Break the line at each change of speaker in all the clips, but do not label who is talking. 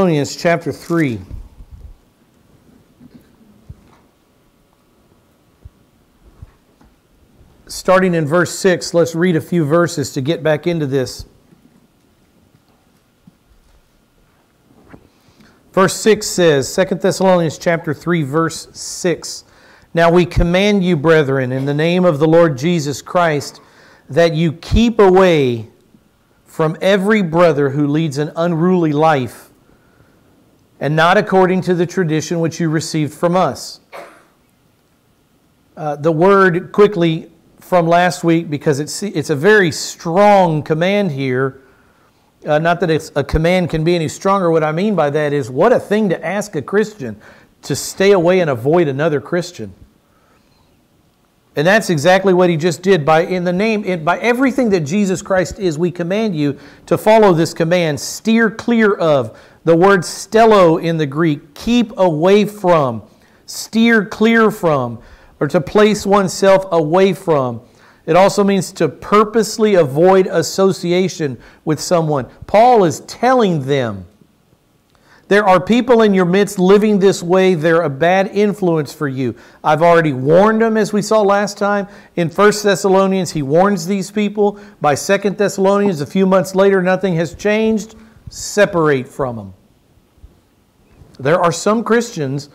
Thessalonians chapter 3. Starting in verse 6, let's read a few verses to get back into this. Verse 6 says, 2 Thessalonians chapter 3 verse 6. Now we command you, brethren, in the name of the Lord Jesus Christ, that you keep away from every brother who leads an unruly life, and not according to the tradition which you received from us. Uh, the word quickly from last week, because it's, it's a very strong command here uh, not that it's a command can be any stronger. What I mean by that is, what a thing to ask a Christian to stay away and avoid another Christian. And that's exactly what he just did. By in the name, in, by everything that Jesus Christ is, we command you to follow this command. Steer clear of the word stello in the Greek. Keep away from, steer clear from, or to place oneself away from. It also means to purposely avoid association with someone. Paul is telling them there are people in your midst living this way. They're a bad influence for you. I've already warned them, as we saw last time. In 1 Thessalonians, he warns these people. By 2 Thessalonians, a few months later, nothing has changed. Separate from them. There are some Christians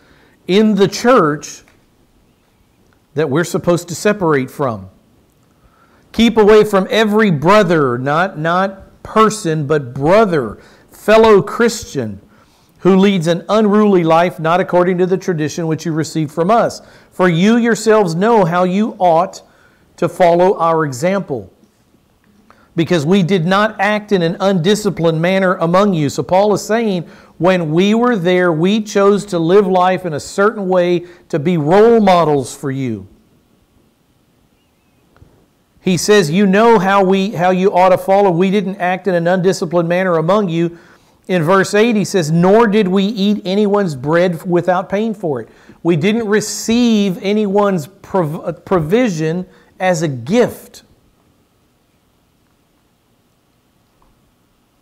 in the church that we're supposed to separate from. Keep away from every brother, not, not person, but brother, fellow Christian, who leads an unruly life, not according to the tradition which you received from us. For you yourselves know how you ought to follow our example. Because we did not act in an undisciplined manner among you. So Paul is saying, when we were there, we chose to live life in a certain way to be role models for you. He says, You know how, we, how you ought to follow. We didn't act in an undisciplined manner among you. In verse 8, he says, Nor did we eat anyone's bread without paying for it. We didn't receive anyone's prov- provision as a gift.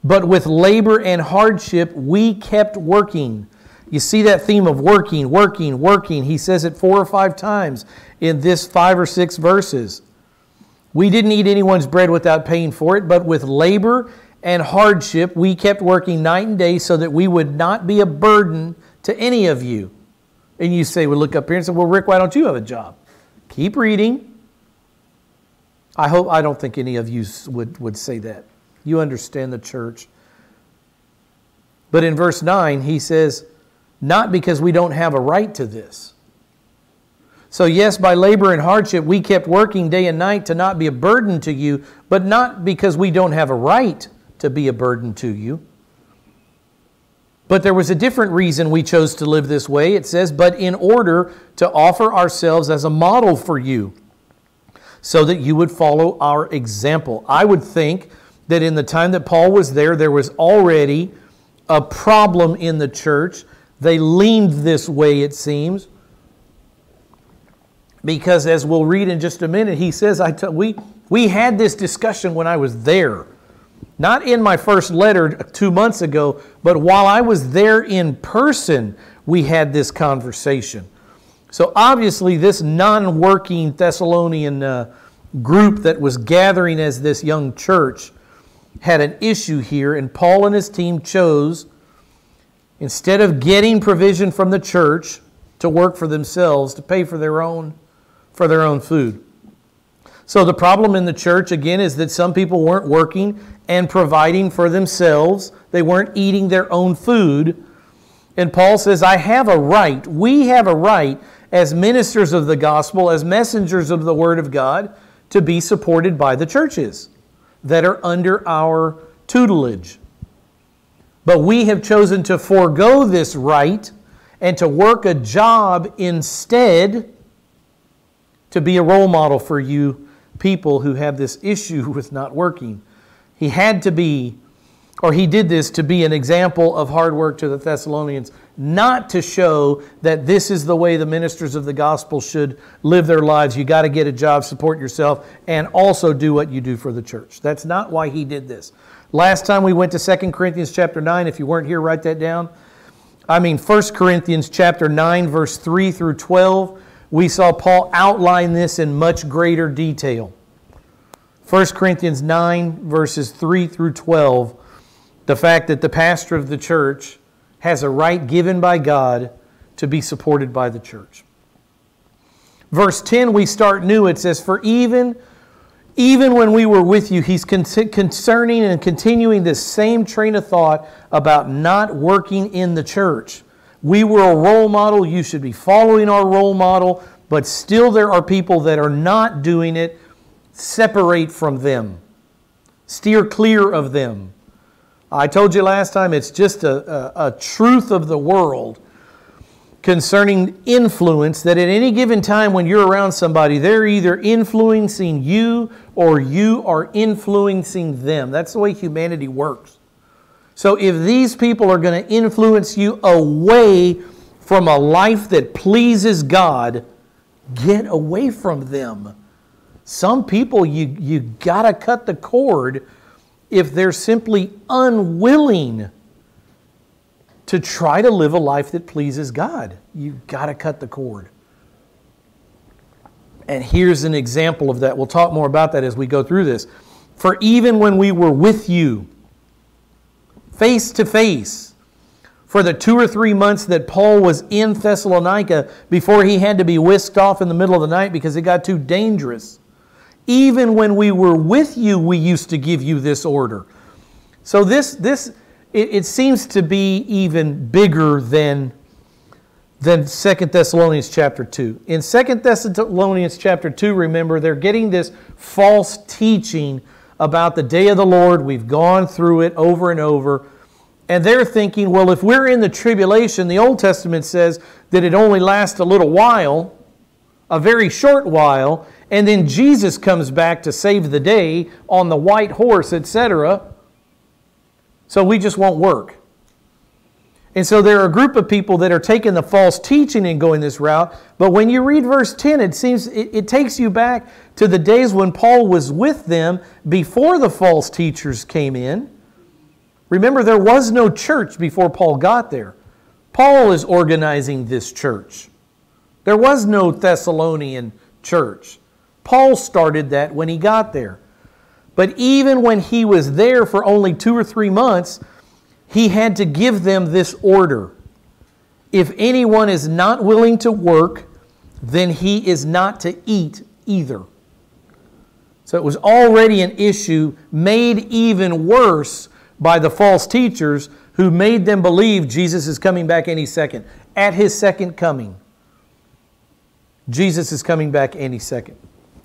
But with labor and hardship, we kept working. You see that theme of working, working, working. He says it four or five times in this five or six verses. We didn't eat anyone's bread without paying for it, but with labor and hardship, we kept working night and day so that we would not be a burden to any of you. And you say, well, look up here and say, well, Rick, why don't you have a job? Keep reading. I hope, I don't think any of you would, would say that. You understand the church. But in verse 9, he says, not because we don't have a right to this so, yes, by labor and hardship, we kept working day and night to not be a burden to you, but not because we don't have a right to be a burden to you. But there was a different reason we chose to live this way. It says, but in order to offer ourselves as a model for you, so that you would follow our example. I would think that in the time that Paul was there, there was already a problem in the church. They leaned this way, it seems because as we'll read in just a minute, he says, I we, we had this discussion when I was there. Not in my first letter two months ago, but while I was there in person, we had this conversation. So obviously, this non working Thessalonian uh, group that was gathering as this young church had an issue here, and Paul and his team chose, instead of getting provision from the church to work for themselves, to pay for their own for their own food. So the problem in the church, again, is that some people weren't working and providing for themselves. They weren't eating their own food. And Paul says, I have a right, we have a right as ministers of the gospel, as messengers of the word of God, to be supported by the churches that are under our tutelage. But we have chosen to forego this right and to work a job instead to be a role model for you people who have this issue with not working. He had to be, or he did this to be an example of hard work to the Thessalonians, not to show that this is the way the ministers of the gospel should live their lives. You got to get a job, support yourself, and also do what you do for the church. That's not why he did this. Last time we went to 2 Corinthians chapter 9. If you weren't here, write that down. I mean 1 Corinthians chapter 9, verse 3 through 12. We saw Paul outline this in much greater detail. 1 Corinthians 9, verses 3 through 12. The fact that the pastor of the church has a right given by God to be supported by the church. Verse 10, we start new. It says, For even even when we were with you, he's concerning and continuing this same train of thought about not working in the church. We were a role model. You should be following our role model, but still there are people that are not doing it. Separate from them, steer clear of them. I told you last time it's just a, a, a truth of the world concerning influence that at any given time when you're around somebody, they're either influencing you or you are influencing them. That's the way humanity works. So if these people are going to influence you away from a life that pleases God, get away from them. Some people, you, you got to cut the cord if they're simply unwilling to try to live a life that pleases God. You've got to cut the cord. And here's an example of that. We'll talk more about that as we go through this. For even when we were with you, face to face, for the two or three months that Paul was in Thessalonica before he had to be whisked off in the middle of the night because it got too dangerous. Even when we were with you, we used to give you this order. So this, this it, it seems to be even bigger than, than 2 Thessalonians chapter 2. In 2 Thessalonians chapter 2, remember, they're getting this false teaching about the day of the Lord. We've gone through it over and over. And they're thinking, well, if we're in the tribulation, the Old Testament says that it only lasts a little while, a very short while, and then Jesus comes back to save the day on the white horse, etc. So we just won't work. And so there are a group of people that are taking the false teaching and going this route. But when you read verse 10, it seems it, it, takes you back to the days when Paul was with them before the false teachers came in. Remember, there was no church before Paul got there. Paul is organizing this church. There was no Thessalonian church. Paul started that when he got there. But even when he was there for only two or three months, he had to give them this order. If anyone is not willing to work, then he is not to eat either. So it was already an issue made even worse by the false teachers who made them believe Jesus is coming back any second. At his second coming, Jesus is coming back any second.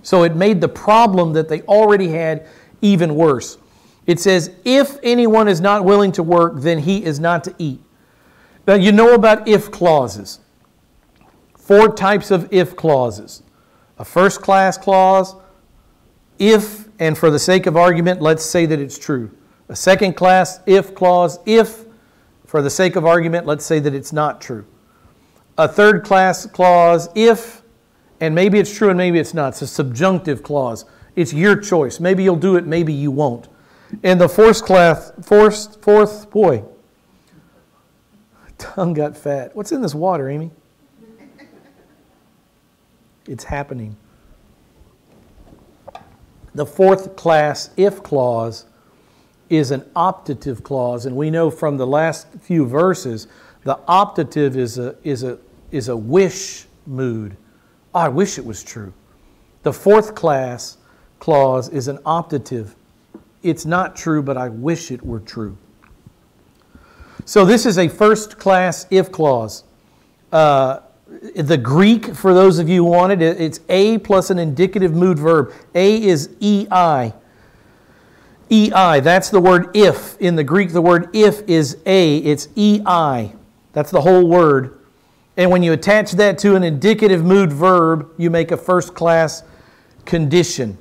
So it made the problem that they already had even worse. It says, If anyone is not willing to work, then he is not to eat. Now, you know about if clauses. Four types of if clauses a first class clause, if, and for the sake of argument, let's say that it's true. A second class if clause, if, for the sake of argument, let's say that it's not true. A third class clause, if, and maybe it's true and maybe it's not. It's a subjunctive clause. It's your choice. Maybe you'll do it, maybe you won't. And the fourth class, fourth, fourth, boy, tongue got fat. What's in this water, Amy? It's happening. The fourth class if clause is an optative clause, and we know from the last few verses the optative is a, is a, is a wish mood. I wish it was true. The fourth class clause is an optative. It's not true, but I wish it were true. So this is a first class if clause. Uh, the Greek, for those of you who want it, it's a plus an indicative mood verb. A is ei. Ei, that's the word if. In the Greek, the word if is a, it's ei. That's the whole word. And when you attach that to an indicative mood verb, you make a first class condition.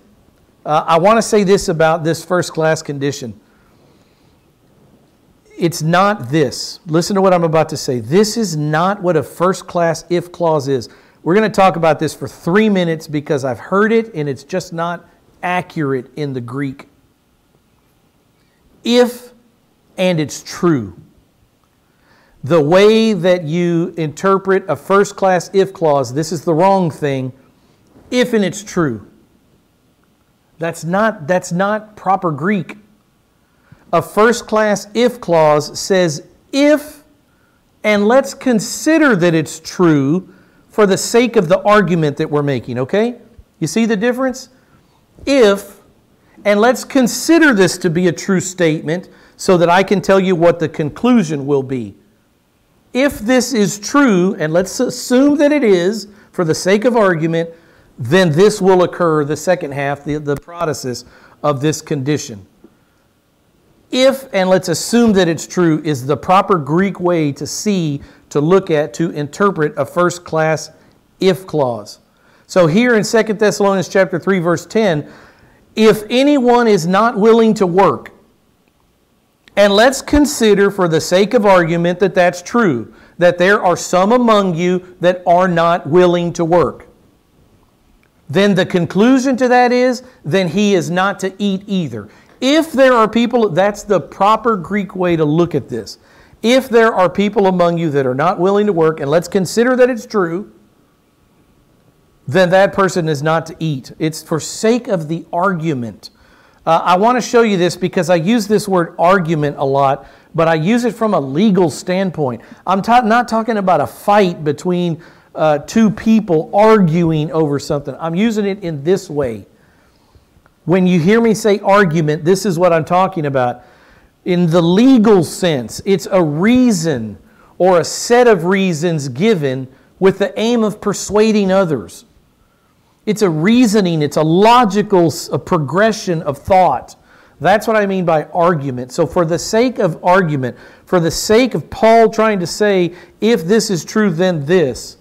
Uh, I want to say this about this first class condition. It's not this. Listen to what I'm about to say. This is not what a first class if clause is. We're going to talk about this for three minutes because I've heard it and it's just not accurate in the Greek. if and it's true. The way that you interpret a first class if clause, this is the wrong thing, if and it's true. That's not, that's not proper Greek. A first class if clause says if, and let's consider that it's true for the sake of the argument that we're making, okay? You see the difference? If, and let's consider this to be a true statement so that I can tell you what the conclusion will be. If this is true, and let's assume that it is for the sake of argument, then this will occur, the second half, the, the process of this condition. If, and let's assume that it's true, is the proper Greek way to see, to look at, to interpret a first class if clause. So here in 2 Thessalonians chapter 3, verse 10, if anyone is not willing to work, and let's consider for the sake of argument that that's true, that there are some among you that are not willing to work then the conclusion to that is, then he is not to eat either. If there are people, that's the proper Greek way to look at this. If there are people among you that are not willing to work, and let's consider that it's true, then that person is not to eat. It's for sake of the argument. Uh, I want to show you this because I use this word argument a lot, but I use it from a legal standpoint. I'm ta- not talking about a fight between uh, two people arguing over something. I'm using it in this way. When you hear me say argument, this is what I'm talking about. In the legal sense, it's a reason or a set of reasons given with the aim of persuading others. It's a reasoning, it's a logical progression of thought. That's what I mean by argument. So, for the sake of argument, for the sake of Paul trying to say, if this is true, then this,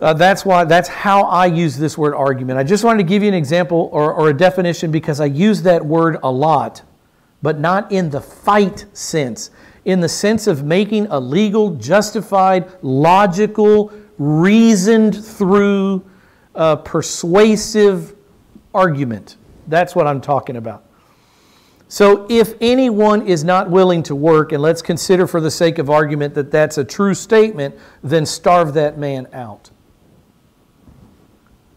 uh, that's why that's how I use this word argument. I just wanted to give you an example or, or a definition because I use that word a lot, but not in the fight sense, in the sense of making a legal, justified, logical, reasoned through, uh, persuasive argument. That's what I'm talking about. So, if anyone is not willing to work, and let's consider for the sake of argument that that's a true statement, then starve that man out.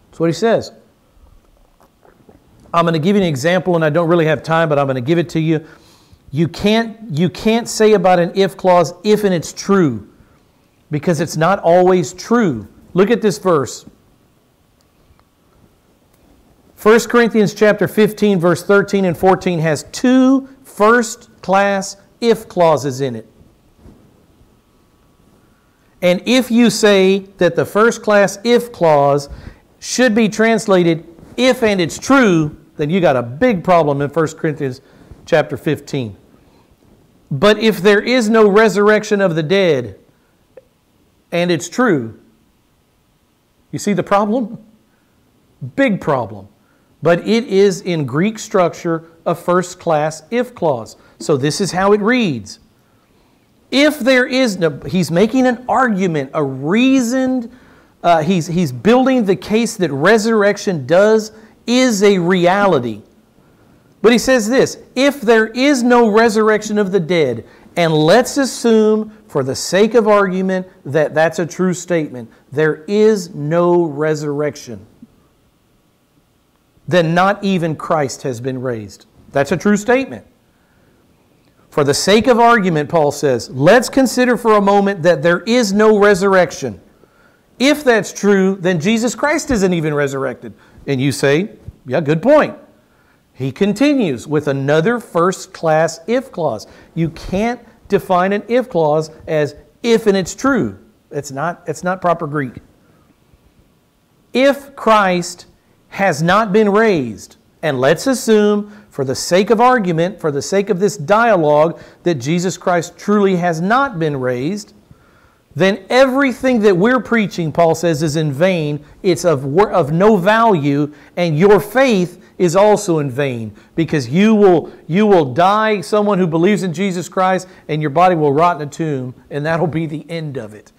That's what he says. I'm going to give you an example, and I don't really have time, but I'm going to give it to you. You can't, you can't say about an if clause if and it's true, because it's not always true. Look at this verse. 1 Corinthians chapter 15, verse 13 and 14 has two first class if clauses in it. And if you say that the first class if clause should be translated if and it's true, then you got a big problem in 1 Corinthians chapter 15. But if there is no resurrection of the dead and it's true, you see the problem? Big problem. But it is in Greek structure a first class if clause. So this is how it reads. If there is no, he's making an argument, a reasoned uh, he's, he's building the case that resurrection does is a reality. But he says this if there is no resurrection of the dead, and let's assume, for the sake of argument, that that's a true statement, there is no resurrection, then not even Christ has been raised. That's a true statement. For the sake of argument, Paul says, let's consider for a moment that there is no resurrection. If that's true, then Jesus Christ isn't even resurrected. And you say, yeah, good point. He continues with another first class if clause. You can't define an if clause as if and it's true. It's not, it's not proper Greek. If Christ has not been raised, and let's assume, for the sake of argument, for the sake of this dialogue, that Jesus Christ truly has not been raised, then everything that we're preaching, Paul says, is in vain. It's of, of no value, and your faith is also in vain because you will, you will die, someone who believes in Jesus Christ, and your body will rot in a tomb, and that'll be the end of it.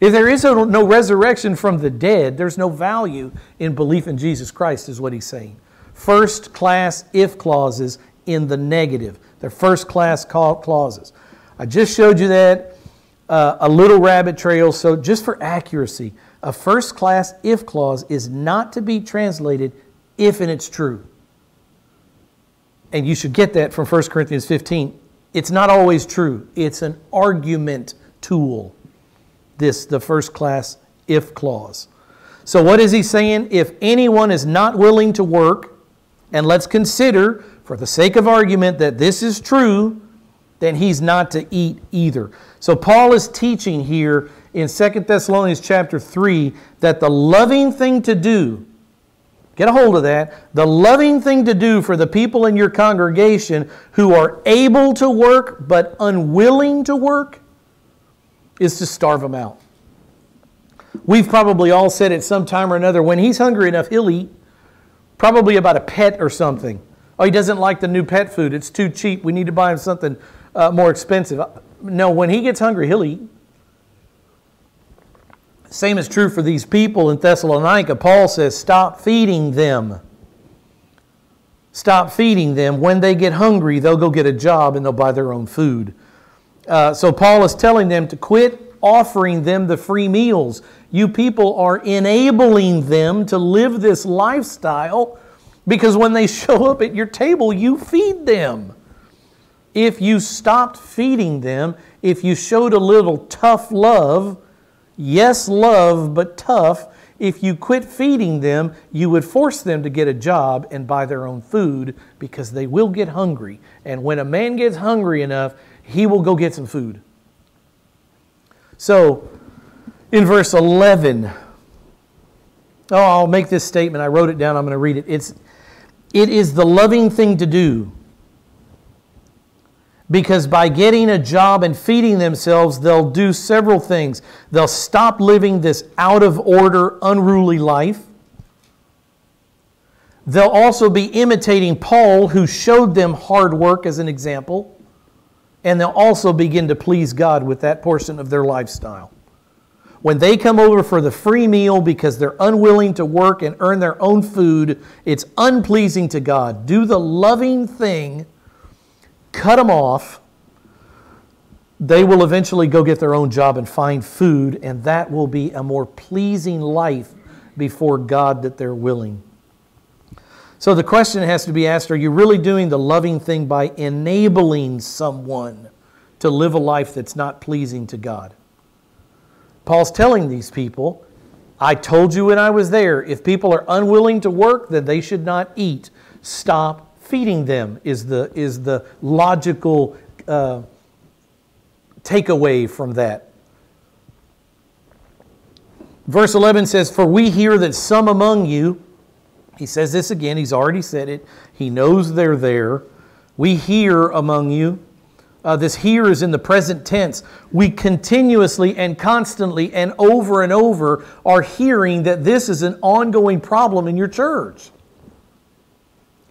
If there is no resurrection from the dead, there's no value in belief in Jesus Christ, is what he's saying. First class if clauses in the negative. They're first class clauses. I just showed you that, uh, a little rabbit trail. So, just for accuracy, a first class if clause is not to be translated if and it's true. And you should get that from 1 Corinthians 15. It's not always true, it's an argument tool. This, the first class if clause. So, what is he saying? If anyone is not willing to work, and let's consider, for the sake of argument, that this is true, then he's not to eat either. So, Paul is teaching here in 2 Thessalonians chapter 3 that the loving thing to do, get a hold of that, the loving thing to do for the people in your congregation who are able to work but unwilling to work is to starve them out. We've probably all said at some time or another, when he's hungry enough, he'll eat. Probably about a pet or something. Oh, he doesn't like the new pet food. It's too cheap. We need to buy him something uh, more expensive. No, when he gets hungry, he'll eat. Same is true for these people in Thessalonica. Paul says, stop feeding them. Stop feeding them. When they get hungry, they'll go get a job and they'll buy their own food. Uh, so Paul is telling them to quit offering them the free meals. You people are enabling them to live this lifestyle because when they show up at your table, you feed them. If you stopped feeding them, if you showed a little tough love, yes, love, but tough, if you quit feeding them, you would force them to get a job and buy their own food because they will get hungry. And when a man gets hungry enough, he will go get some food. So, in verse 11, oh, I'll make this statement. I wrote it down. I'm going to read it. It's, it is the loving thing to do because by getting a job and feeding themselves, they'll do several things. They'll stop living this out of order, unruly life. They'll also be imitating Paul, who showed them hard work as an example. And they'll also begin to please God with that portion of their lifestyle. When they come over for the free meal because they're unwilling to work and earn their own food, it's unpleasing to God. Do the loving thing cut them off, they will eventually go get their own job and find food, and that will be a more pleasing life before God that they're willing. So the question has to be asked are you really doing the loving thing by enabling someone to live a life that's not pleasing to God? Paul's telling these people, I told you when I was there, if people are unwilling to work, then they should not eat. Stop feeding them is the, is the logical uh, takeaway from that. Verse 11 says, For we hear that some among you, he says this again, he's already said it, he knows they're there. We hear among you. Uh, this here is in the present tense. We continuously and constantly and over and over are hearing that this is an ongoing problem in your church.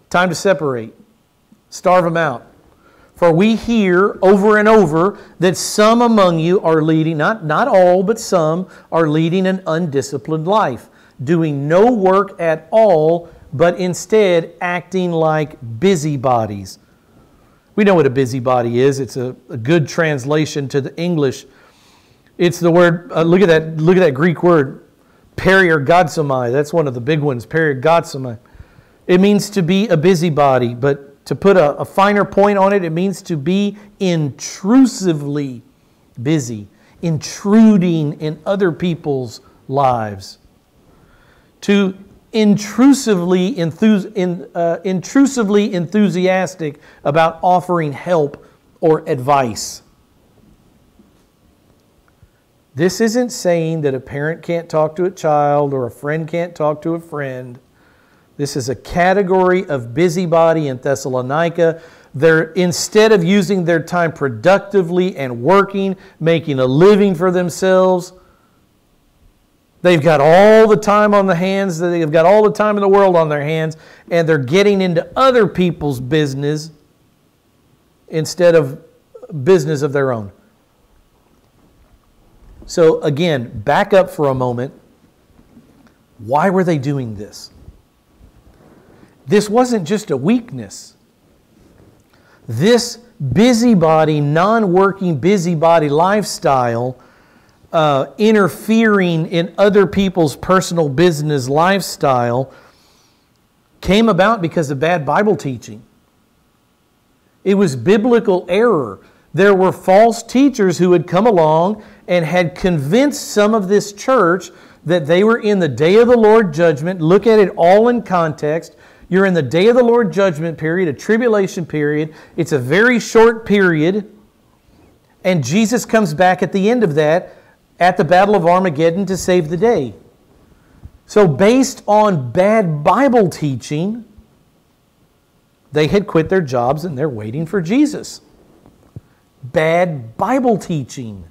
Time to separate. Starve them out. For we hear over and over that some among you are leading, not, not all, but some, are leading an undisciplined life, doing no work at all, but instead acting like busybodies. We know what a busybody is. It's a, a good translation to the English. It's the word, uh, look at that, look at that Greek word, periergazomai. That's one of the big ones, periergazomai. It means to be a busybody, but to put a, a finer point on it, it means to be intrusively busy, intruding in other people's lives. To intrusively, enthus- in, uh, intrusively enthusiastic about offering help or advice. This isn't saying that a parent can't talk to a child or a friend can't talk to a friend. This is a category of busybody in Thessalonica. They're instead of using their time productively and working, making a living for themselves, they've got all the time on the hands, they've got all the time in the world on their hands, and they're getting into other people's business instead of business of their own. So, again, back up for a moment. Why were they doing this? This wasn't just a weakness. this busybody, non working busybody lifestyle, uh, interfering in other people's personal business lifestyle, came about because of bad Bible teaching. It was biblical error. There were false teachers who had come along and had convinced some of this church that they were in the day of the Lord judgment. Look at it all in context. You're in the day of the Lord judgment period, a tribulation period. It's a very short period. And Jesus comes back at the end of that at the Battle of Armageddon to save the day. So, based on bad Bible teaching, they had quit their jobs and they're waiting for Jesus. Bad Bible teaching.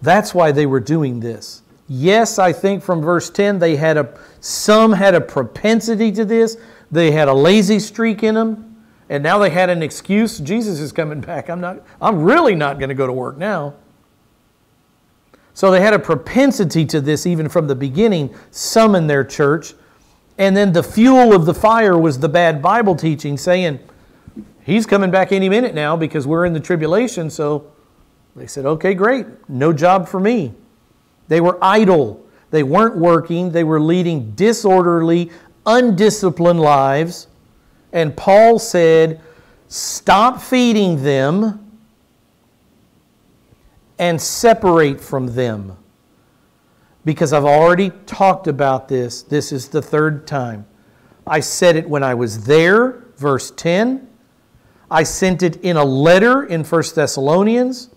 That's why they were doing this. Yes, I think from verse 10 they had a some had a propensity to this. They had a lazy streak in them, and now they had an excuse. Jesus is coming back. I'm not I'm really not going to go to work now. So they had a propensity to this even from the beginning, some in their church. And then the fuel of the fire was the bad Bible teaching saying, He's coming back any minute now because we're in the tribulation. So they said, Okay, great. No job for me. They were idle. They weren't working. They were leading disorderly, undisciplined lives. And Paul said, Stop feeding them and separate from them. Because I've already talked about this. This is the third time. I said it when I was there, verse 10. I sent it in a letter in 1 Thessalonians.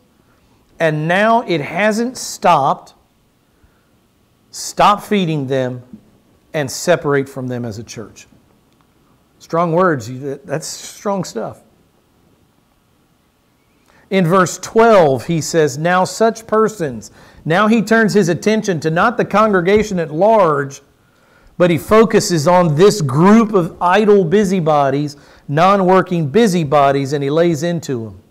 And now it hasn't stopped. Stop feeding them and separate from them as a church. Strong words, that's strong stuff. In verse 12, he says, Now such persons, now he turns his attention to not the congregation at large, but he focuses on this group of idle busybodies, non working busybodies, and he lays into them.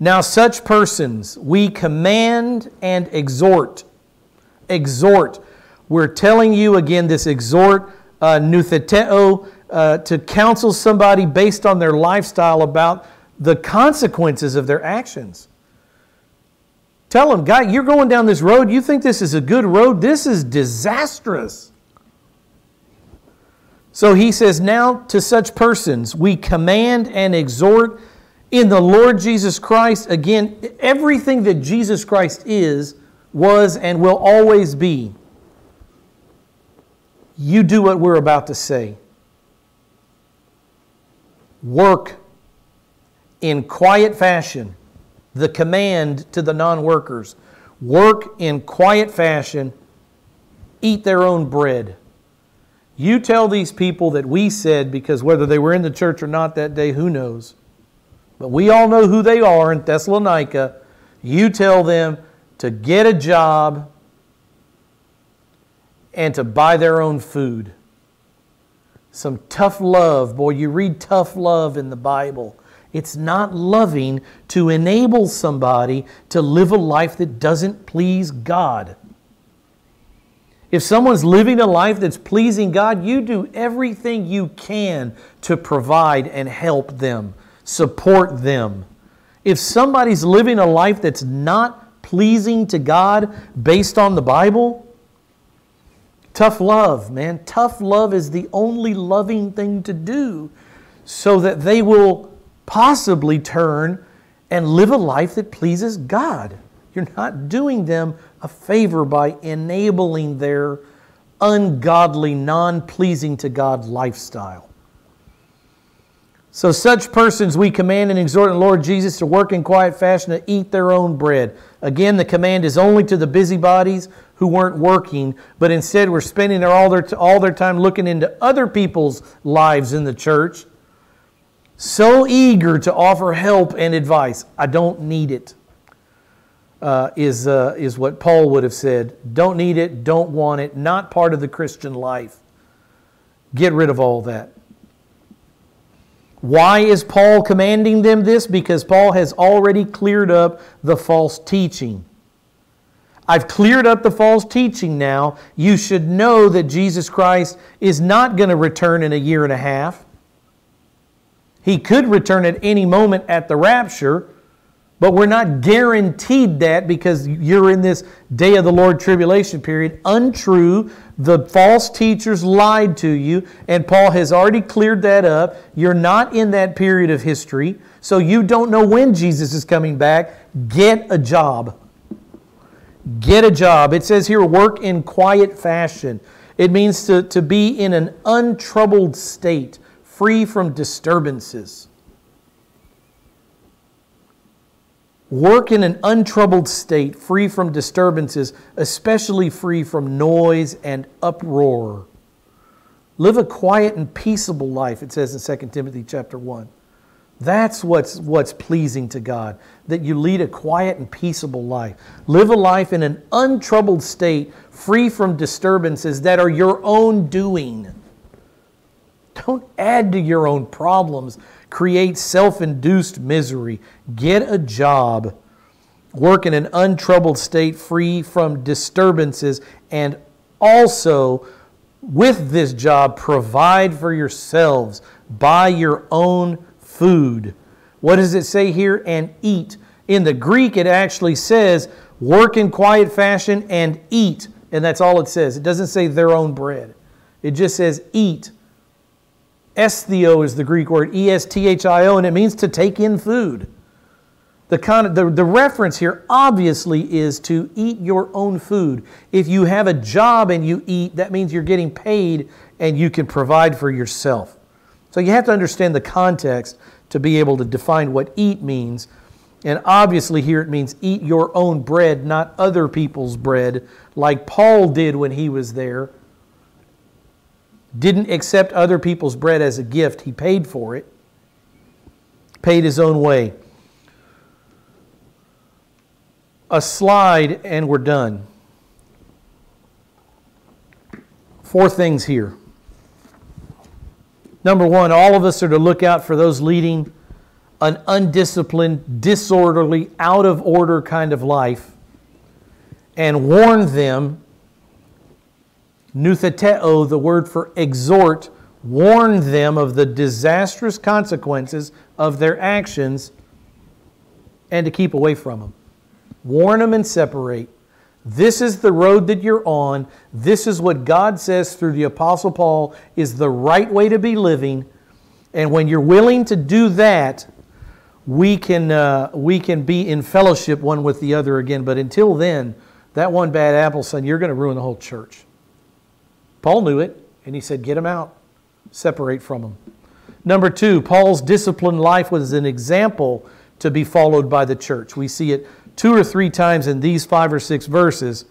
Now, such persons we command and exhort. Exhort. We're telling you again this exhort, uh, nutheteo, uh, to counsel somebody based on their lifestyle about the consequences of their actions. Tell them, guy, you're going down this road. You think this is a good road? This is disastrous. So he says, Now to such persons we command and exhort in the Lord Jesus Christ. Again, everything that Jesus Christ is, was, and will always be. You do what we're about to say work in quiet fashion. The command to the non workers work in quiet fashion, eat their own bread. You tell these people that we said, because whether they were in the church or not that day, who knows? But we all know who they are in Thessalonica. You tell them to get a job and to buy their own food some tough love. Boy, you read tough love in the Bible. It's not loving to enable somebody to live a life that doesn't please God. If someone's living a life that's pleasing God, you do everything you can to provide and help them, support them. If somebody's living a life that's not pleasing to God based on the Bible, Tough love, man. Tough love is the only loving thing to do so that they will possibly turn and live a life that pleases God. You're not doing them a favor by enabling their ungodly, non pleasing to God lifestyle. So, such persons we command and exhort the Lord Jesus to work in quiet fashion to eat their own bread. Again, the command is only to the busybodies who weren't working, but instead were spending their, all, their, all their time looking into other people's lives in the church, so eager to offer help and advice. I don't need it. Uh, is uh, is what Paul would have said. Don't need it, don't want it, not part of the Christian life. Get rid of all that. Why is Paul commanding them this? Because Paul has already cleared up the false teaching. I've cleared up the false teaching now. You should know that Jesus Christ is not going to return in a year and a half. He could return at any moment at the rapture, but we're not guaranteed that because you're in this day of the Lord tribulation period. Untrue. The false teachers lied to you, and Paul has already cleared that up. You're not in that period of history, so you don't know when Jesus is coming back. Get a job. Get a job. It says here, work in quiet fashion. It means to, to be in an untroubled state, free from disturbances. Work in an untroubled state, free from disturbances, especially free from noise and uproar. Live a quiet and peaceable life, it says in 2 Timothy chapter 1. That's what's, what's pleasing to God, that you lead a quiet and peaceable life. Live a life in an untroubled state, free from disturbances that are your own doing. Don't add to your own problems, create self induced misery. Get a job. Work in an untroubled state, free from disturbances, and also with this job, provide for yourselves Buy your own food. What does it say here? And eat. In the Greek, it actually says, work in quiet fashion and eat. And that's all it says. It doesn't say their own bread, it just says eat. Esthio is the Greek word, E S T H I O, and it means to take in food. The, the, the reference here obviously is to eat your own food. If you have a job and you eat, that means you're getting paid and you can provide for yourself. So you have to understand the context to be able to define what eat means. And obviously, here it means eat your own bread, not other people's bread, like Paul did when he was there. Didn't accept other people's bread as a gift, he paid for it, paid his own way. A slide, and we're done. Four things here. Number one, all of us are to look out for those leading an undisciplined, disorderly, out of order kind of life and warn them. Nutheteo, the word for exhort, warned them of the disastrous consequences of their actions and to keep away from them. Warn them and separate. This is the road that you're on. This is what God says through the Apostle Paul is the right way to be living. And when you're willing to do that, we can, uh, we can be in fellowship one with the other again. But until then, that one bad apple, son, you're going to ruin the whole church. Paul knew it, and he said, Get them out, separate from them. Number two, Paul's disciplined life was an example to be followed by the church. We see it two or three times in these five or six verses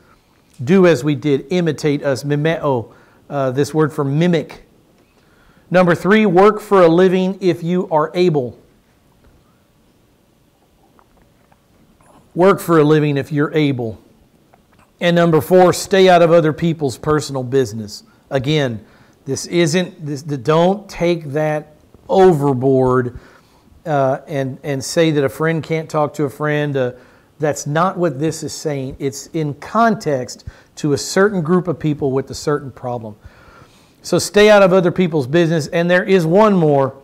do as we did, imitate us, mimeo, uh, this word for mimic. Number three, work for a living if you are able. Work for a living if you're able. And number four, stay out of other people's personal business. Again, this isn't, this, don't take that overboard uh, and, and say that a friend can't talk to a friend. Uh, that's not what this is saying. It's in context to a certain group of people with a certain problem. So stay out of other people's business. And there is one more.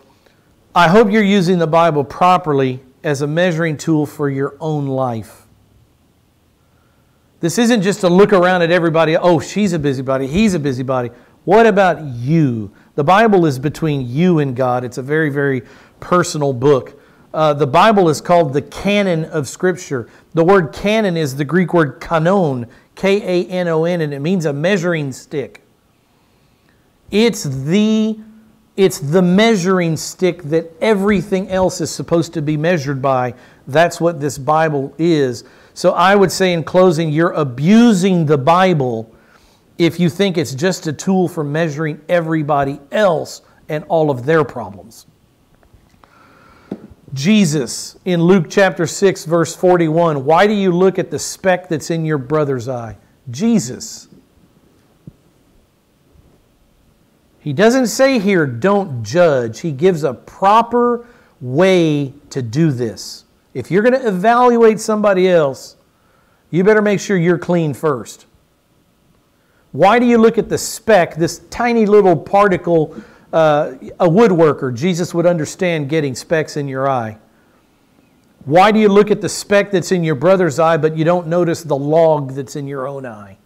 I hope you're using the Bible properly as a measuring tool for your own life. This isn't just to look around at everybody, oh, she's a busybody, he's a busybody. What about you? The Bible is between you and God. It's a very, very personal book. Uh, the Bible is called the canon of Scripture. The word canon is the Greek word kanon, K A N O N, and it means a measuring stick. It's the, it's the measuring stick that everything else is supposed to be measured by. That's what this Bible is. So I would say, in closing, you're abusing the Bible if you think it's just a tool for measuring everybody else and all of their problems. Jesus in Luke chapter 6, verse 41. Why do you look at the speck that's in your brother's eye? Jesus. He doesn't say here, don't judge. He gives a proper way to do this. If you're going to evaluate somebody else, you better make sure you're clean first. Why do you look at the speck, this tiny little particle? Uh, a woodworker, Jesus would understand getting specks in your eye. Why do you look at the speck that's in your brother's eye, but you don't notice the log that's in your own eye?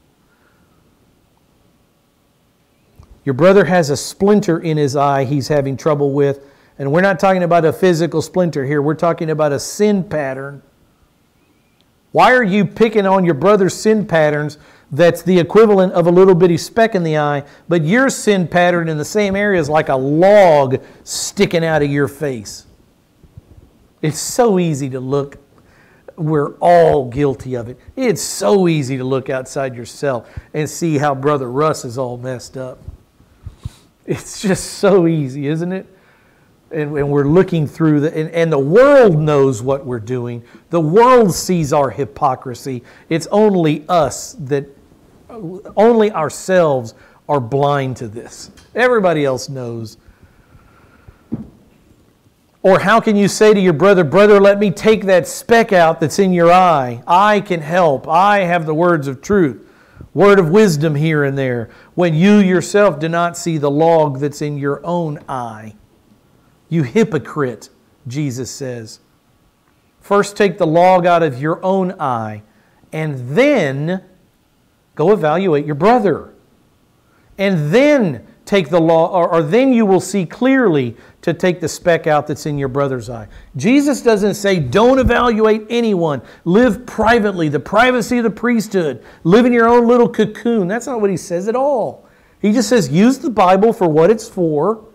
Your brother has a splinter in his eye he's having trouble with. And we're not talking about a physical splinter here, we're talking about a sin pattern. Why are you picking on your brother's sin patterns that's the equivalent of a little bitty speck in the eye, but your sin pattern in the same area is like a log sticking out of your face. It's so easy to look. We're all guilty of it. It's so easy to look outside yourself and see how Brother Russ is all messed up. It's just so easy, isn't it? And, and we're looking through the, and, and the world knows what we're doing. The world sees our hypocrisy. It's only us that only ourselves are blind to this. Everybody else knows. Or how can you say to your brother, Brother, let me take that speck out that's in your eye? I can help. I have the words of truth, word of wisdom here and there, when you yourself do not see the log that's in your own eye. You hypocrite, Jesus says. First, take the log out of your own eye, and then Go evaluate your brother. And then take the law, or, or, then you will see clearly to take the speck out that's in your brother's eye. Jesus doesn't say, don't evaluate anyone. Live privately, the privacy of the priesthood. Live in your own little cocoon. That's not what he says at all. He just says, use the Bible for what it's for.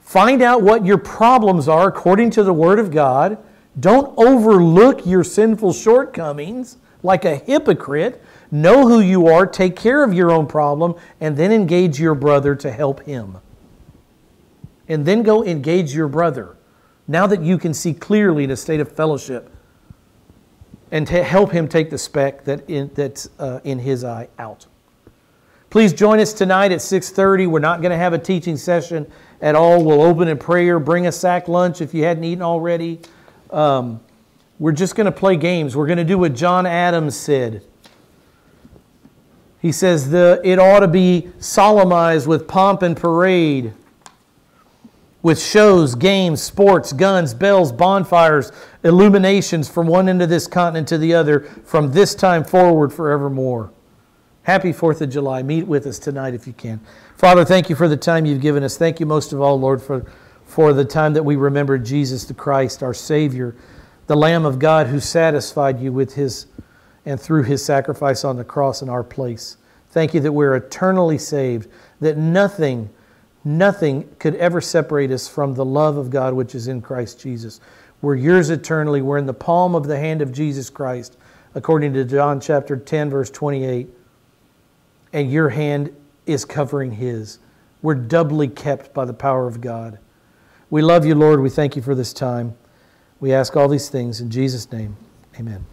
Find out what your problems are according to the Word of God. Don't overlook your sinful shortcomings like a hypocrite. Know who you are, take care of your own problem, and then engage your brother to help him. And then go engage your brother now that you can see clearly in a state of fellowship and to help him take the speck that in, that's uh, in his eye out. Please join us tonight at 6:30. We're not going to have a teaching session at all. We'll open in prayer. Bring a sack lunch if you hadn't eaten already. Um, we're just going to play games. We're going to do what John Adams said. He says the, it ought to be solemnized with pomp and parade, with shows, games, sports, guns, bells, bonfires, illuminations from one end of this continent to the other from this time forward forevermore. Happy 4th of July. Meet with us tonight if you can. Father, thank you for the time you've given us. Thank you most of all, Lord, for, for the time that we remember Jesus the Christ, our Savior, the Lamb of God who satisfied you with his and through his sacrifice on the cross in our place. Thank you that we're eternally saved, that nothing, nothing could ever separate us from the love of God which is in Christ Jesus. We're yours eternally. We're in the palm of the hand of Jesus Christ, according to John chapter 10, verse 28. And your hand is covering his. We're doubly kept by the power of God. We love you, Lord. We thank you for this time. We ask all these things in Jesus' name. Amen.